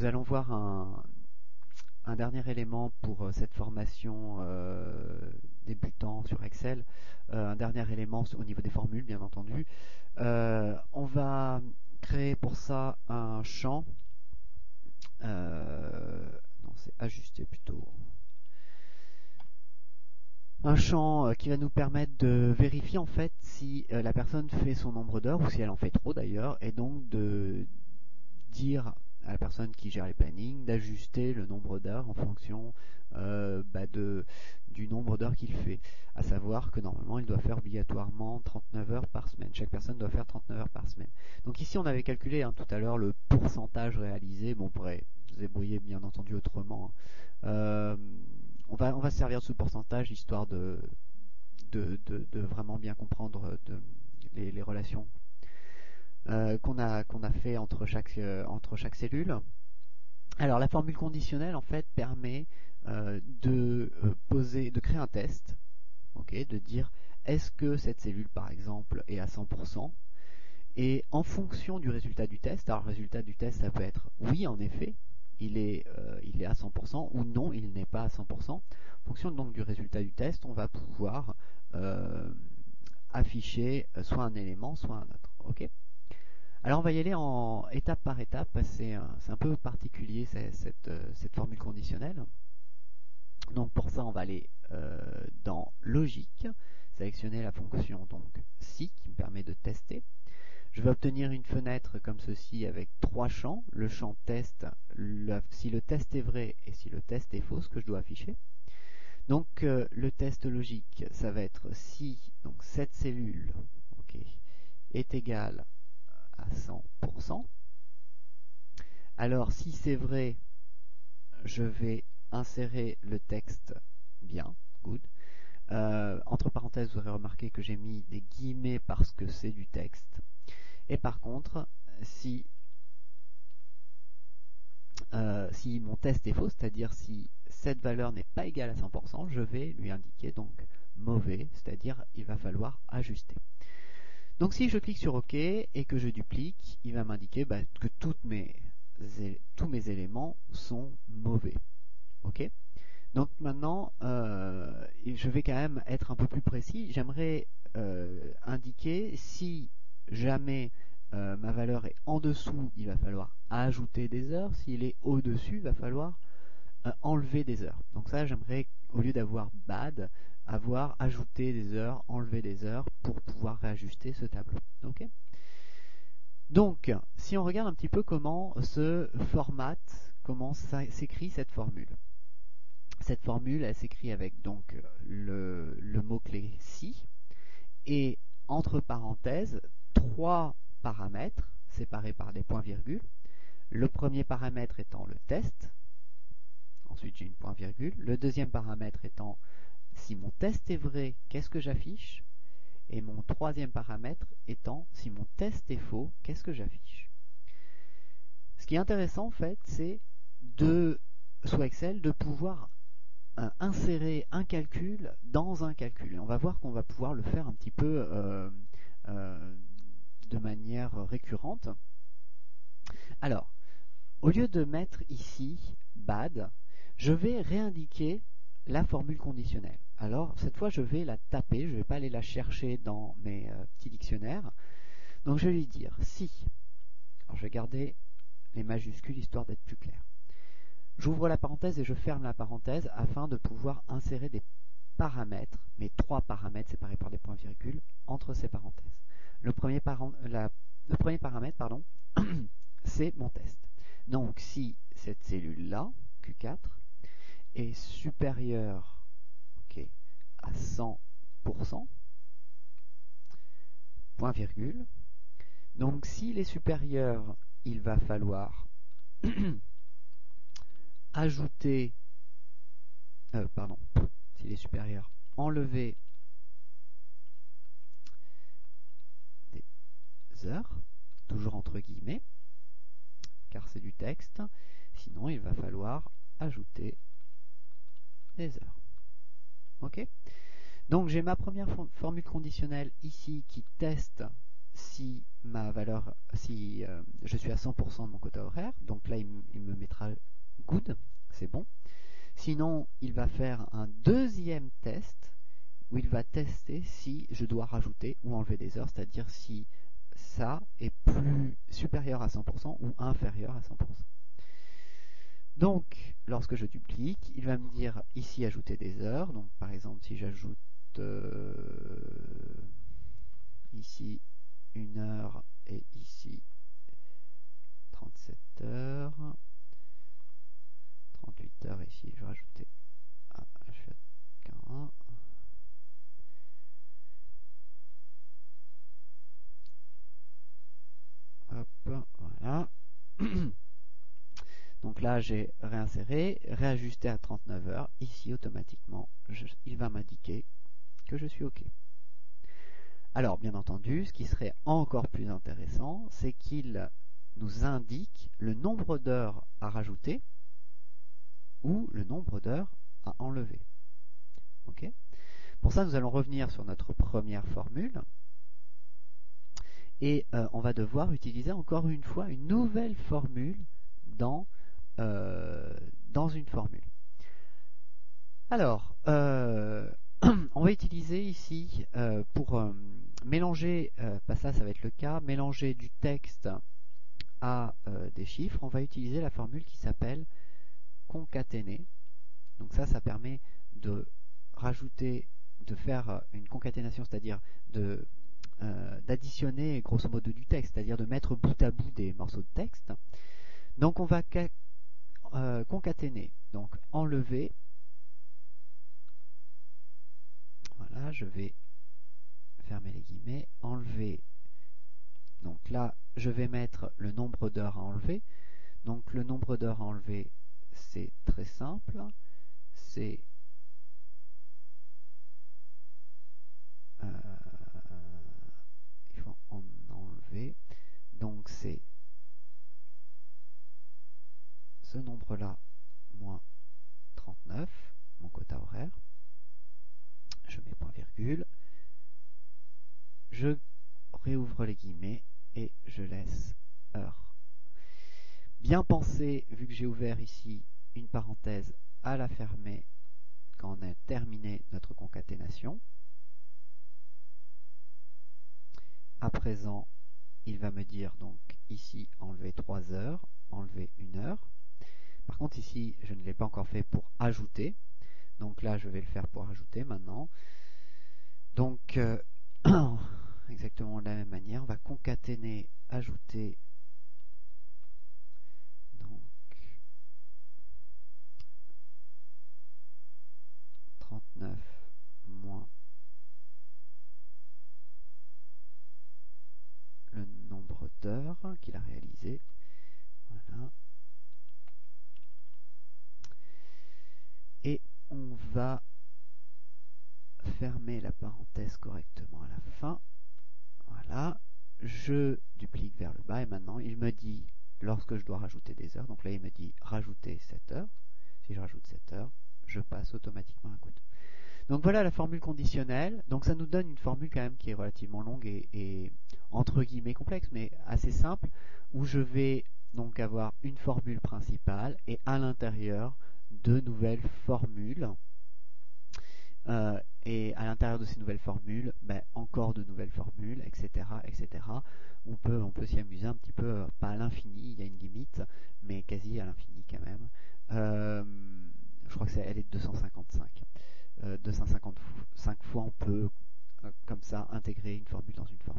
nous allons voir un, dernier élément pour euh, cette formation euh, débutant sur Excel, un dernier élément au niveau des formules bien entendu. on va créer pour ça un champ, non c'est ajusté plutôt, un champ euh, qui va nous permettre de vérifier en fait si euh, la personne fait son nombre d'heures ou si elle en fait trop d'ailleurs et donc de dire à la personne qui gère les plannings d'ajuster le nombre d'heures en fonction euh, bah, de, du nombre d'heures qu'il fait. À savoir que normalement il doit faire obligatoirement 39 heures par semaine. Chaque personne doit faire 39 heures par semaine. Donc ici on avait calculé hein, tout à l'heure le pourcentage réalisé. Bon on pourrait se débrouiller bien entendu autrement. Hein on va, on va servir de ce pourcentage histoire de, de, vraiment bien comprendre les, relations euh, qu'on a, qu'on a fait entre chaque, euh, entre chaque cellule. Alors la formule conditionnelle en fait permet euh, de poser, de créer un test, de dire est-ce que cette cellule par exemple est à 100% et en fonction du résultat du test, alors le résultat du test ça peut être oui en effet, il est, euh, à 100% ou non, il n'est pas à 100%. En fonction donc du résultat du test, on va pouvoir euh, afficher euh, soit un élément, soit un autre. Alors on va y aller en étape par étape, c'est un, peu particulier cette, cette, formule conditionnelle. Donc pour ça on va aller dans logique, sélectionner la fonction donc si qui me permet de tester. Je vais obtenir une fenêtre comme ceci avec trois champs. Le champ test, si le test est vrai et si le test est faux, ce que je dois afficher. Donc euh, le test logique, ça va être si donc cette cellule est égale à 100%. Alors si c'est vrai, je vais insérer le texte bien, good. Euh, entre parenthèses, vous aurez remarqué que j'ai mis des guillemets parce que c'est du texte. Et par contre, si, euh, si mon test est faux, c'est-à-dire si cette valeur n'est pas égale à 100%, je vais lui indiquer donc mauvais, c'est-à-dire il va falloir ajuster. Donc si je clique sur OK et que je duplique, il va m'indiquer bah, que tous mes éléments sont mauvais. OK? Donc maintenant, euh, je vais quand même être un peu plus précis. J'aimerais euh, indiquer si jamais euh, ma valeur est en dessous, il va falloir ajouter des heures. S'il est au-dessus, il va falloir enlever des heures. Donc ça, j'aimerais, au lieu d'avoir bad, avoir ajouté des heures, enlever des heures pour pouvoir réajuster ce tableau. Donc, si on regarde un petit peu comment se formate, comment s'écrit cette formule. Cette formule, elle s'écrit avec donc le, le mot-clé si et entre parenthèses trois paramètres séparés par des points-virgules. Le premier paramètre étant le test. Ensuite, j'ai une point-virgule. Le deuxième paramètre étant si mon test est vrai, qu'est-ce que j'affiche? Et mon troisième paramètre étant si mon test est faux, qu'est-ce que j'affiche? Ce qui est intéressant en fait, c'est de, soit Excel, de pouvoir euh, insérer un calcul dans un calcul. Et on va voir qu'on va pouvoir le faire un petit peu euh, euh, de manière récurrente. Alors, au lieu de mettre ici bad, je vais réindiquer la formule conditionnelle. Alors, cette fois, je vais la taper, je ne vais pas aller la chercher dans mes petits dictionnaires. Donc, je vais lui dire si. Alors, je vais garder les majuscules histoire d'être plus clair. J'ouvre la parenthèse et je ferme la parenthèse afin de pouvoir insérer des paramètres, mes trois paramètres séparés par des points-virgules, entre ces parenthèses. Le premier, le premier paramètre, pardon, c'est mon test. Donc si cette cellule-là, Q4, est supérieure à 100%, point virgule, donc s'il est supérieur, il va falloir ajouter, euh, pardon, s'il est supérieur, enlever des heures, toujours entre guillemets, car c'est du texte, sinon il va falloir ajouter heures. Ok? Donc j'ai ma première formule conditionnelle ici qui teste si ma valeur, si euh, je suis à 100% de mon quota horaire, donc là il, me mettra good, c'est bon. Sinon, il va faire un deuxième test où il va tester si je dois rajouter ou enlever des heures, c'est-à-dire si ça est plus supérieur à 100% ou inférieur à 100%. Donc, lorsque je duplique, il va me dire ici ajouter des heures. Donc, par exemple, si j'ajoute euh, ici une heure et ici 37 heures, 38 heures ici, je vais rajouter. Ah, je fais Hop, voilà. Là, j'ai réinséré, réajusté à 39 heures. Ici, automatiquement, il va m'indiquer que je suis OK. Alors, bien entendu, ce qui serait encore plus intéressant, c'est qu'il nous indique le nombre d'heures à rajouter ou le nombre d'heures à enlever. OK? Pour ça, nous allons revenir sur notre première formule et euh, on va devoir utiliser encore une fois une nouvelle formule dans formule. Alors, euh, on va utiliser ici euh, pour mélanger, pas ça, ça va être le cas, mélanger du texte à des chiffres, on va utiliser la formule qui s'appelle concaténer. Donc ça, ça permet de rajouter, de faire une concaténation, c'est-à-dire d'additionner grosso modo du texte, c'est-à-dire de mettre bout à bout des morceaux de texte. Donc on va euh, concaténer. Donc enlever. Voilà, je vais fermer les guillemets, enlever. Donc là, je vais mettre le nombre d'heures à enlever. Donc le nombre d'heures à enlever, c'est très simple. C'est euh, il faut en enlever. Donc c'est ce nombre-là moins 39, mon quota horaire. Je mets point virgule. Je réouvre les guillemets et je laisse heure. Bien pensé, vu que j'ai ouvert ici une parenthèse, à la fermer quand on a terminé notre concaténation. À présent, il va me dire donc ici enlever 3 heures, enlever 1 heure. Par contre ici, je ne l'ai pas encore fait pour ajouter. Donc là, je vais le faire pour ajouter maintenant. Donc, euh, exactement de la même manière, on va concaténer, ajouter. Donc, 39 moins le nombre d'heures qu'il a réalisé. Voilà. et on va fermer la parenthèse correctement à la fin. Voilà, je duplique vers le bas et maintenant il me dit lorsque je dois rajouter des heures, donc là il me dit rajouter 7 heures. Si je rajoute 7 heures, je passe automatiquement un coup. Donc voilà la formule conditionnelle. Donc ça nous donne une formule quand même qui est relativement longue et, et entre guillemets complexe, mais assez simple, où je vais donc avoir une formule principale et à l'intérieur de nouvelles formules. Euh, et à l'intérieur de ces nouvelles formules, ben, encore de nouvelles formules, etc., etc. On peut, on peut s'y amuser un petit peu, euh, pas à l'infini, il y a une limite, mais quasi à l'infini quand même. Euh, je crois que c'est, elle est de 255. 255 fois, on peut comme ça intégrer une formule dans une formule.